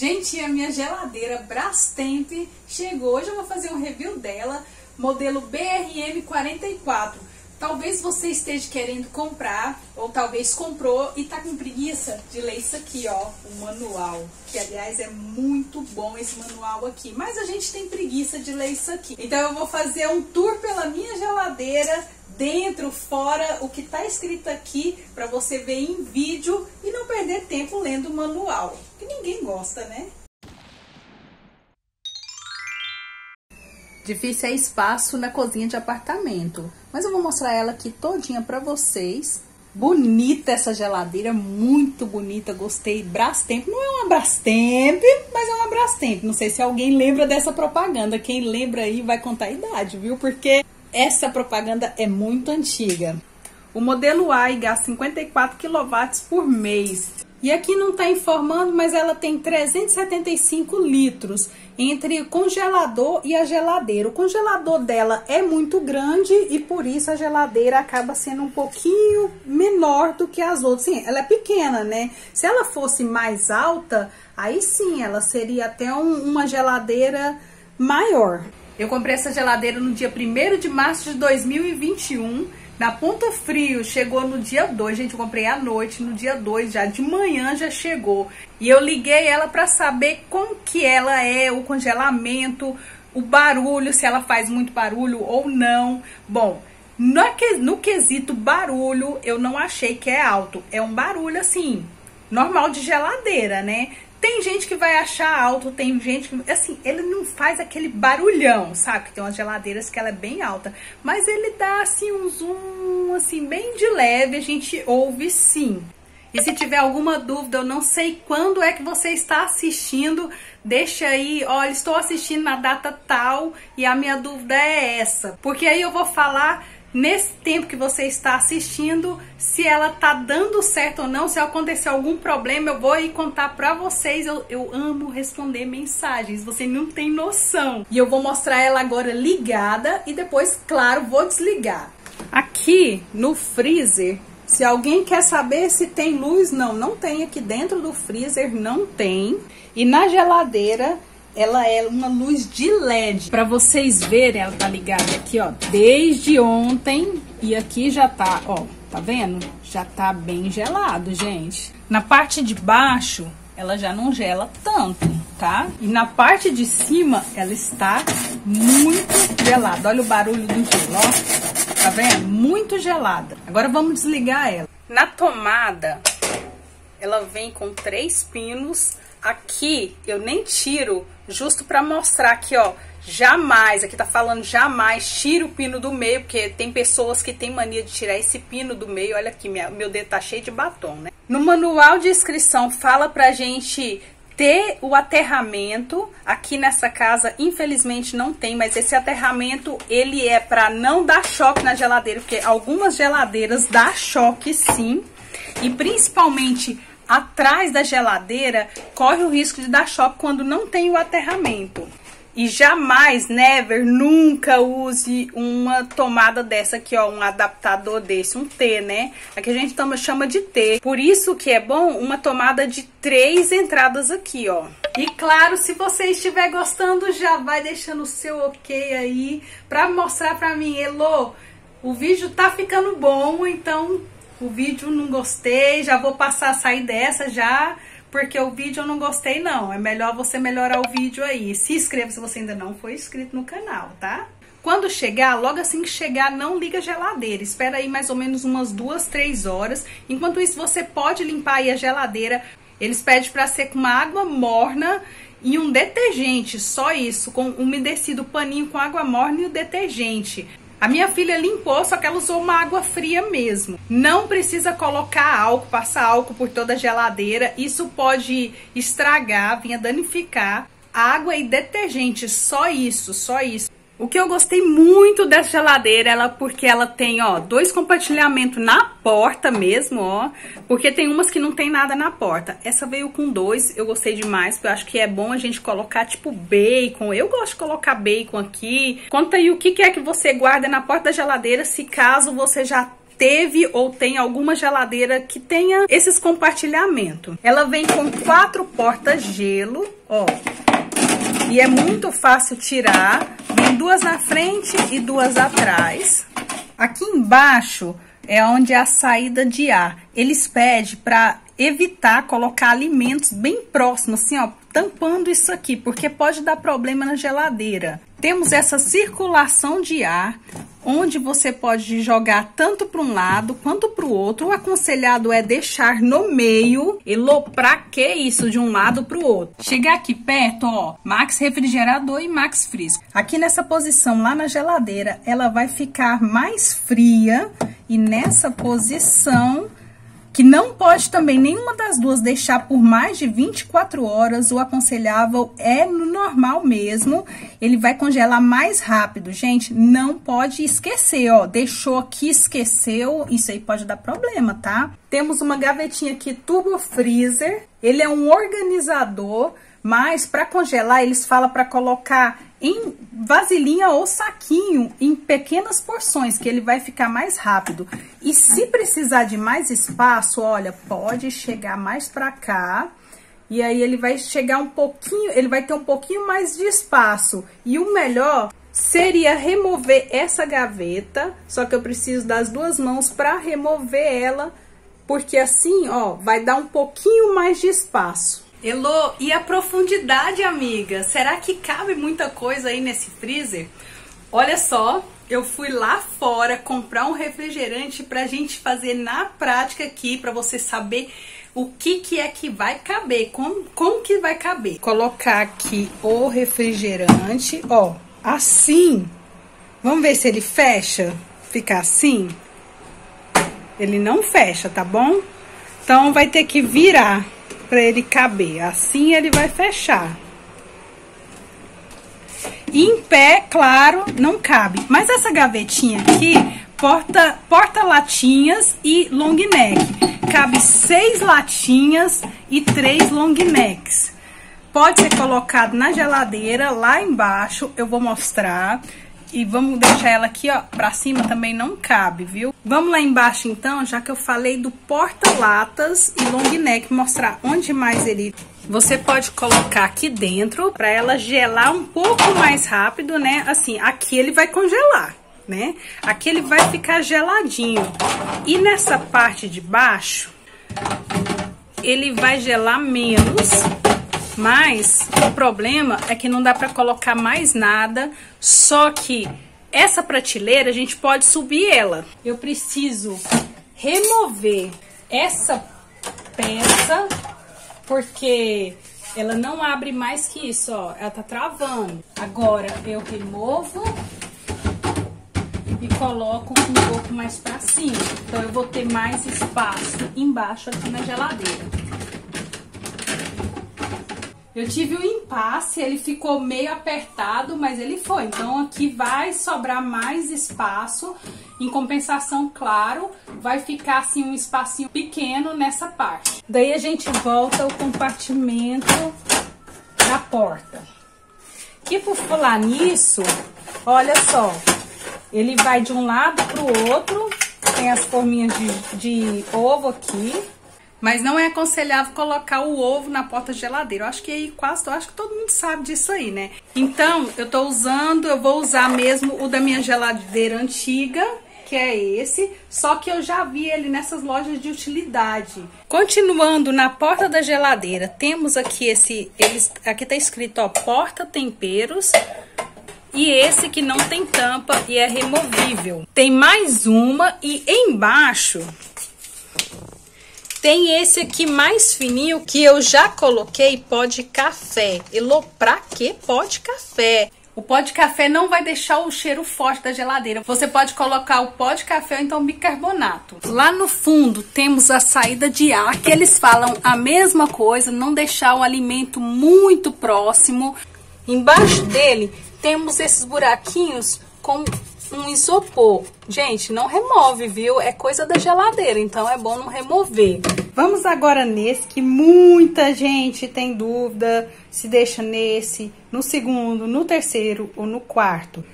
Gente, a minha geladeira Brastemp chegou. Hoje eu vou fazer um review dela, modelo BRM 44. Talvez você esteja querendo comprar, ou talvez comprou e tá com preguiça de ler isso aqui, ó, o manual. Que, aliás, é muito bom esse manual aqui. Mas a gente tem preguiça de ler isso aqui. Então eu vou fazer um tour pela minha geladeira, dentro, fora, o que tá escrito aqui, para você ver em vídeo e não perder tempo lendo o manual. Ninguém gosta, né? Difícil é espaço na cozinha de apartamento. Mas eu vou mostrar ela aqui todinha pra vocês. Bonita essa geladeira, muito bonita, gostei. Brastemp, não é uma Brastemp, mas é uma Brastemp. Não sei se alguém lembra dessa propaganda. Quem lembra aí vai contar a idade, viu? Porque essa propaganda é muito antiga. O modelo A gasta 54 kW por mês. E aqui não está informando, mas ela tem 375 litros entre congelador e a geladeira. O congelador dela é muito grande e por isso a geladeira acaba sendo um pouquinho menor do que as outras. Sim, ela é pequena, né? Se ela fosse mais alta, aí sim, ela seria até um, uma geladeira maior. Eu comprei essa geladeira no dia 1 de março de 2021 na Ponto Frio chegou no dia 2, gente, eu comprei à noite, no dia 2 já de manhã já chegou. E eu liguei ela para saber como que ela é, o congelamento, o barulho, se ela faz muito barulho ou não. Bom, no, no quesito barulho, eu não achei que é alto. É um barulho assim, normal de geladeira, né? Tem gente que vai achar alto, tem gente que. Assim, ele não faz aquele barulhão, sabe? Que tem umas geladeiras que ela é bem alta. Mas ele dá, assim, um zoom, assim, bem de leve, a gente ouve sim. E se tiver alguma dúvida, eu não sei quando é que você está assistindo, deixa aí, olha, estou assistindo na data tal e a minha dúvida é essa. Porque aí eu vou falar nesse tempo que você está assistindo, se ela tá dando certo ou não, se acontecer algum problema, eu vou aí contar pra vocês. Eu, eu amo responder mensagens, você não tem noção. E eu vou mostrar ela agora ligada e depois, claro, vou desligar. Aqui no freezer, se alguém quer saber se tem luz, não, não tem aqui dentro do freezer, não tem. E na geladeira ela é uma luz de LED. Para vocês verem, ela tá ligada aqui, ó, desde ontem e aqui já tá, ó, tá vendo? Já tá bem gelado, gente. Na parte de baixo, ela já não gela tanto, tá? E na parte de cima, ela está muito gelada. Olha o barulho do gelo, ó. Tá vendo? Muito gelada. Agora vamos desligar ela. Na tomada, ela vem com três pinos. Aqui eu nem tiro, justo para mostrar aqui, ó, jamais, aqui tá falando jamais, tira o pino do meio, porque tem pessoas que têm mania de tirar esse pino do meio, olha aqui, minha, meu dedo tá cheio de batom, né? No manual de inscrição fala pra gente ter o aterramento, aqui nessa casa infelizmente não tem, mas esse aterramento ele é para não dar choque na geladeira, porque algumas geladeiras dá choque sim, e principalmente atrás da geladeira corre o risco de dar choque quando não tem o aterramento. E jamais, never, nunca use uma tomada dessa aqui, ó, um adaptador desse, um T, né? Aqui a gente toma, chama de T. Por isso que é bom uma tomada de três entradas aqui, ó. E claro, se você estiver gostando, já vai deixando o seu ok aí pra mostrar pra mim, Elo, o vídeo tá ficando bom, então o vídeo não gostei, já vou passar a sair dessa já, porque o vídeo eu não gostei não. É melhor você melhorar o vídeo aí. Se inscreva se você ainda não foi inscrito no canal, tá? Quando chegar, logo assim que chegar, não liga a geladeira. Espera aí mais ou menos umas duas, três horas. Enquanto isso, você pode limpar aí a geladeira. Eles pedem para ser com uma água morna e um detergente, só isso, com umedecido paninho com água morna e o detergente. A minha filha limpou, só que ela usou uma água fria mesmo. Não precisa colocar álcool, passar álcool por toda a geladeira. Isso pode estragar, vinha danificar. Água e detergente, só isso, só isso. O que eu gostei muito dessa geladeira, ela porque ela tem, ó, dois compartilhamentos na porta mesmo, ó. Porque tem umas que não tem nada na porta. Essa veio com dois, eu gostei demais, porque eu acho que é bom a gente colocar, tipo, bacon. Eu gosto de colocar bacon aqui. Conta aí o que é que você guarda na porta da geladeira, se caso você já teve ou tem alguma geladeira que tenha esses compartilhamentos. Ela vem com quatro portas gelo, ó. E é muito fácil tirar. Duas na frente e duas atrás. Aqui embaixo é onde é a saída de ar. Eles pedem para evitar colocar alimentos bem próximos, assim, ó, tampando isso aqui, porque pode dar problema na geladeira. Temos essa circulação de ar, onde você pode jogar tanto para um lado quanto para o outro. O aconselhado é deixar no meio. Elô, pra que isso de um lado para o outro? Chegar aqui perto, ó, Max refrigerador e Max freeze. Aqui nessa posição lá na geladeira, ela vai ficar mais fria e nessa posição que não pode também nenhuma das duas deixar por mais de 24 horas. O aconselhável é no normal mesmo. Ele vai congelar mais rápido. Gente, não pode esquecer, ó. Deixou aqui, esqueceu. Isso aí pode dar problema, tá? Temos uma gavetinha aqui, Turbo Freezer. Ele é um organizador, mas para congelar, eles falam para colocar em vasilhinha ou saquinho em pequenas porções, que ele vai ficar mais rápido. E se precisar de mais espaço, olha, pode chegar mais para cá. E aí ele vai chegar um pouquinho, ele vai ter um pouquinho mais de espaço. E o melhor seria remover essa gaveta, só que eu preciso das duas mãos para remover ela, porque assim, ó, vai dar um pouquinho mais de espaço. Elô, e a profundidade, amiga? Será que cabe muita coisa aí nesse freezer? Olha só, eu fui lá fora comprar um refrigerante pra gente fazer na prática aqui, pra você saber o que, que é que vai caber, como, como que vai caber. Colocar aqui o refrigerante, ó, assim. Vamos ver se ele fecha, fica assim. Ele não fecha, tá bom? Então vai ter que virar para ele caber. Assim ele vai fechar. Em pé, claro, não cabe. Mas essa gavetinha aqui, porta, porta latinhas e long neck. Cabe seis latinhas e três long necks. Pode ser colocado na geladeira, lá embaixo, eu vou mostrar. E vamos deixar ela aqui, ó, pra cima também não cabe, viu? Vamos lá embaixo, então, já que eu falei do porta-latas e long neck, mostrar onde mais ele... Você pode colocar aqui dentro pra ela gelar um pouco mais rápido, né? Assim, aqui ele vai congelar, né? Aqui ele vai ficar geladinho. E nessa parte de baixo, ele vai gelar menos mas o problema é que não dá para colocar mais nada, só que essa prateleira a gente pode subir ela. Eu preciso remover essa peça porque ela não abre mais que isso, ó. Ela tá travando. Agora eu removo e coloco um pouco mais para cima. Então eu vou ter mais espaço embaixo aqui na geladeira. Eu tive um impasse, ele ficou meio apertado, mas ele foi. Então aqui vai sobrar mais espaço. Em compensação, claro, vai ficar assim um espacinho pequeno nessa parte. Daí a gente volta ao compartimento da porta. E por falar nisso, olha só, ele vai de um lado pro outro, tem as forminhas de, de ovo aqui, mas não é aconselhável colocar o ovo na porta geladeira. Eu acho que aí quase, eu acho que todo mundo sabe disso aí, né? Então, eu tô usando, eu vou usar mesmo o da minha geladeira antiga, que é esse, só que eu já vi ele nessas lojas de utilidade. Continuando na porta da geladeira, temos aqui esse, eles, aqui tá escrito, ó, porta temperos, e esse que não tem tampa e é removível. Tem mais uma e embaixo tem esse aqui mais fininho que eu já coloquei pó de café. Elô, pra que pó de café? O pó de café não vai deixar o cheiro forte da geladeira. Você pode colocar o pó de café ou então bicarbonato. Lá no fundo temos a saída de ar, que eles falam a mesma coisa, não deixar o alimento muito próximo. Embaixo dele temos esses buraquinhos com um isopor. Gente, não remove, viu? É coisa da geladeira, então é bom não remover. Vamos agora nesse que muita gente tem dúvida se deixa nesse, no segundo, no terceiro ou no quarto.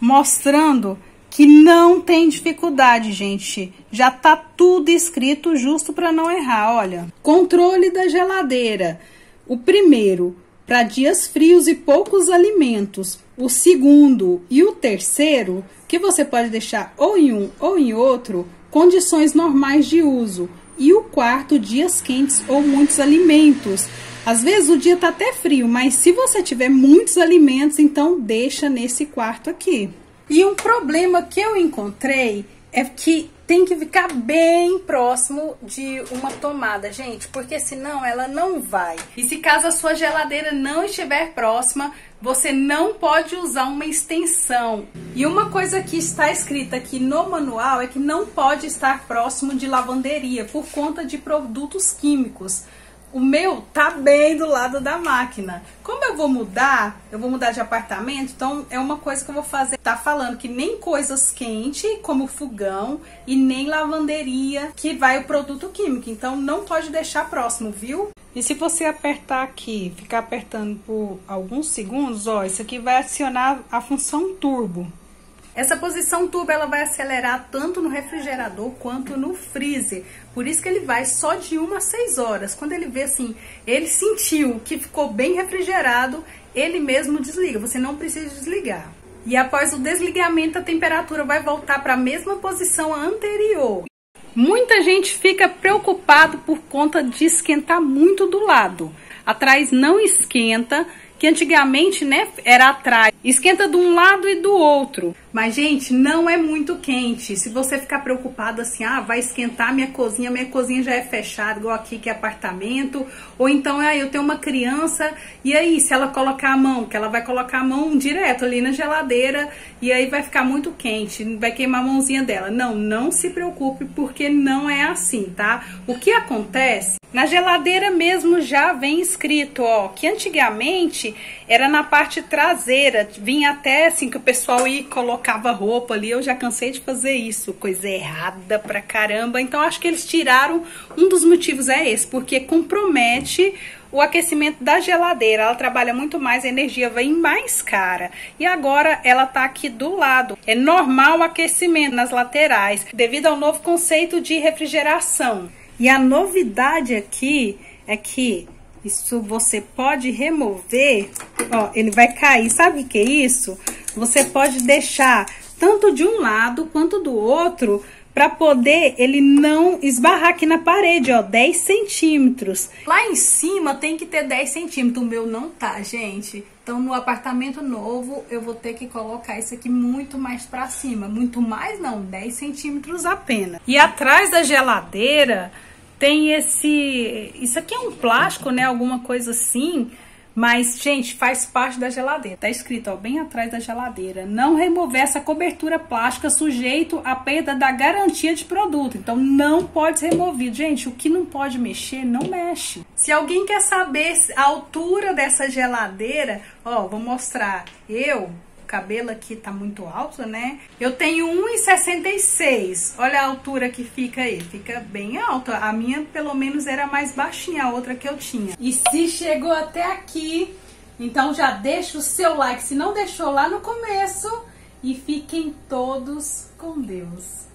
Mostrando que não tem dificuldade, gente. Já tá tudo escrito justo para não errar, olha. Controle da geladeira. O primeiro, para dias frios e poucos alimentos. O segundo e o terceiro, que você pode deixar ou em um ou em outro, condições normais de uso. E o quarto, dias quentes ou muitos alimentos. Às vezes o dia tá até frio, mas se você tiver muitos alimentos, então deixa nesse quarto aqui. E um problema que eu encontrei é que tem que ficar bem próximo de uma tomada, gente, porque senão ela não vai. E se caso a sua geladeira não estiver próxima, você não pode usar uma extensão. E uma coisa que está escrita aqui no manual é que não pode estar próximo de lavanderia por conta de produtos químicos. O meu tá bem do lado da máquina. Como eu vou mudar, eu vou mudar de apartamento, então é uma coisa que eu vou fazer. Tá falando que nem coisas quentes, como fogão, e nem lavanderia, que vai o produto químico. Então não pode deixar próximo, viu? E se você apertar aqui, ficar apertando por alguns segundos, ó, isso aqui vai acionar a função turbo. Essa posição turbo ela vai acelerar tanto no refrigerador quanto no freezer. Por isso que ele vai só de 1 a 6 horas. Quando ele vê assim, ele sentiu que ficou bem refrigerado, ele mesmo desliga. Você não precisa desligar. E após o desligamento, a temperatura vai voltar para a mesma posição anterior. Muita gente fica preocupado por conta de esquentar muito do lado. Atrás não esquenta, que antigamente, né, era atrás. Esquenta de um lado e do outro. Mas, gente, não é muito quente. Se você ficar preocupado assim, ah, vai esquentar minha cozinha, minha cozinha já é fechada, igual aqui que é apartamento. Ou então, ah, eu tenho uma criança, e aí, se ela colocar a mão, que ela vai colocar a mão direto ali na geladeira, e aí vai ficar muito quente, vai queimar a mãozinha dela. Não, não se preocupe, porque não é assim, tá? O que acontece na geladeira mesmo já vem escrito, ó, que antigamente era na parte traseira, vinha até assim que o pessoal ia colocava roupa ali. Eu já cansei de fazer isso, coisa errada pra caramba. Então acho que eles tiraram, um dos motivos é esse, porque compromete o aquecimento da geladeira. Ela trabalha muito mais, a energia vem mais cara. E agora ela tá aqui do lado. É normal o aquecimento nas laterais, devido ao novo conceito de refrigeração. E a novidade aqui é que isso você pode remover, ó, ele vai cair. Sabe o que é isso? Você pode deixar tanto de um lado quanto do outro para poder ele não esbarrar aqui na parede, ó, 10 centímetros. Lá em cima tem que ter 10 centímetros, o meu não tá, gente. Então, no apartamento novo, eu vou ter que colocar isso aqui muito mais para cima. Muito mais não, 10 centímetros apenas. E atrás da geladeira tem esse... Isso aqui é um plástico, né? Alguma coisa assim mas, gente, faz parte da geladeira. Tá escrito, ó, bem atrás da geladeira. Não remover essa cobertura plástica sujeito à perda da garantia de produto. Então, não pode ser removido. Gente, o que não pode mexer, não mexe. Se alguém quer saber a altura dessa geladeira, ó, vou mostrar. Eu cabelo aqui tá muito alto, né? Eu tenho 1,66. Olha a altura que fica aí. Fica bem alta. A minha, pelo menos, era mais baixinha, a outra que eu tinha. E se chegou até aqui, então já deixa o seu like, se não deixou lá no começo. E fiquem todos com Deus.